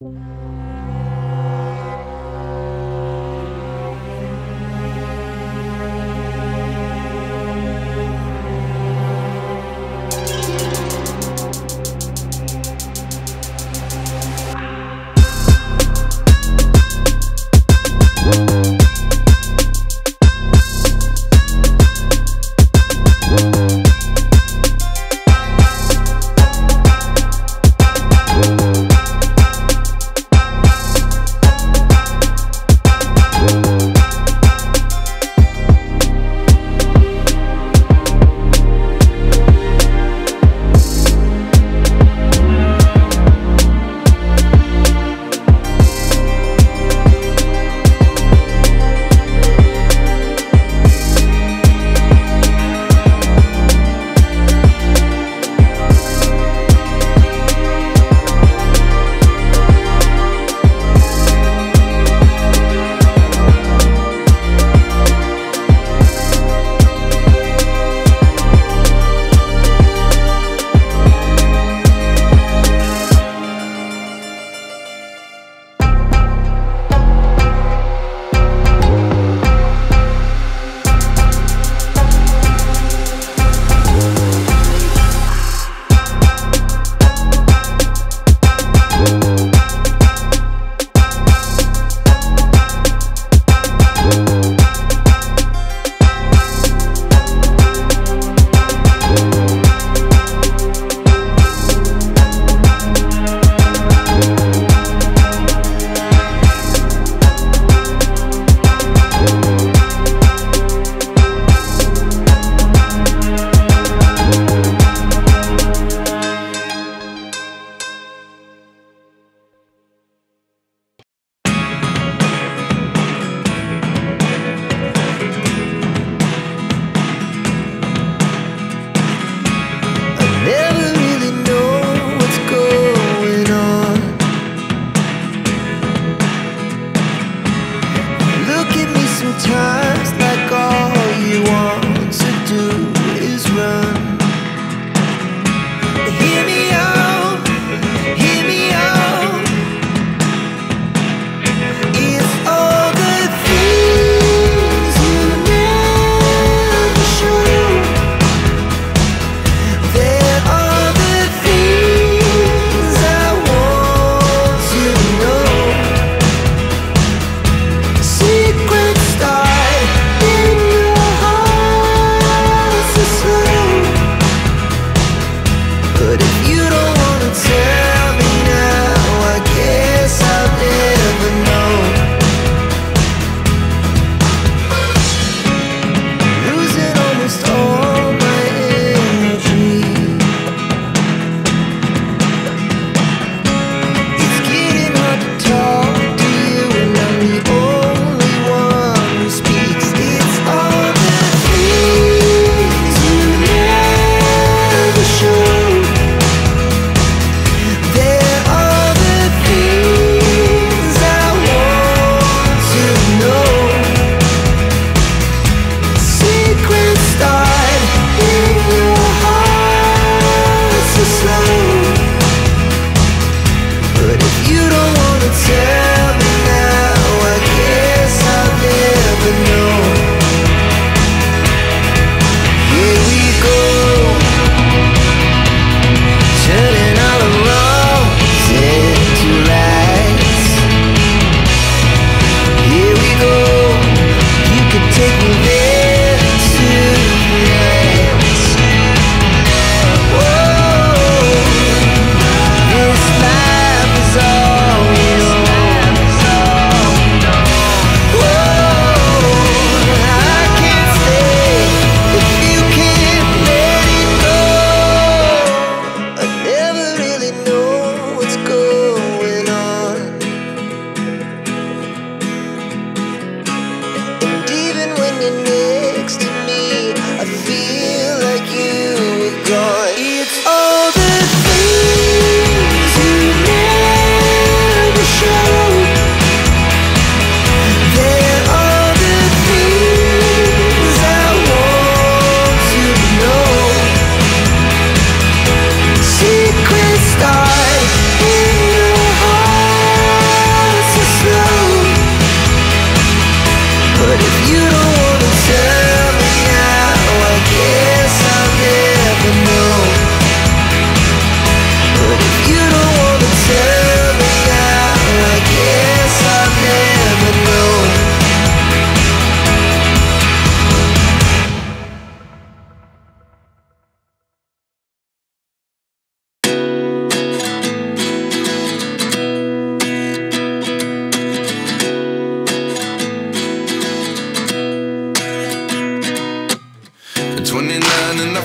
Música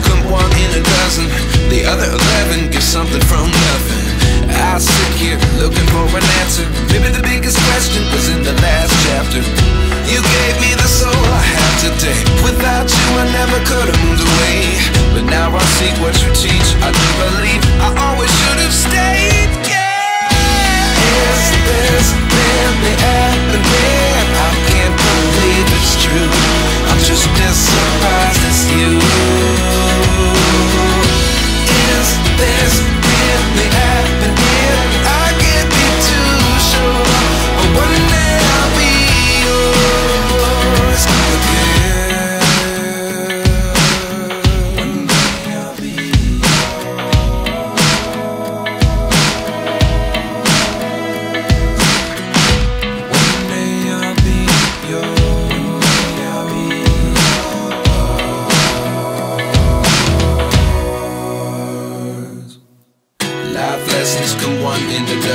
Come one in a dozen. The other eleven give something from nothing. I sit here looking for an answer. Never could have moved away. But now I see what you teach. I do believe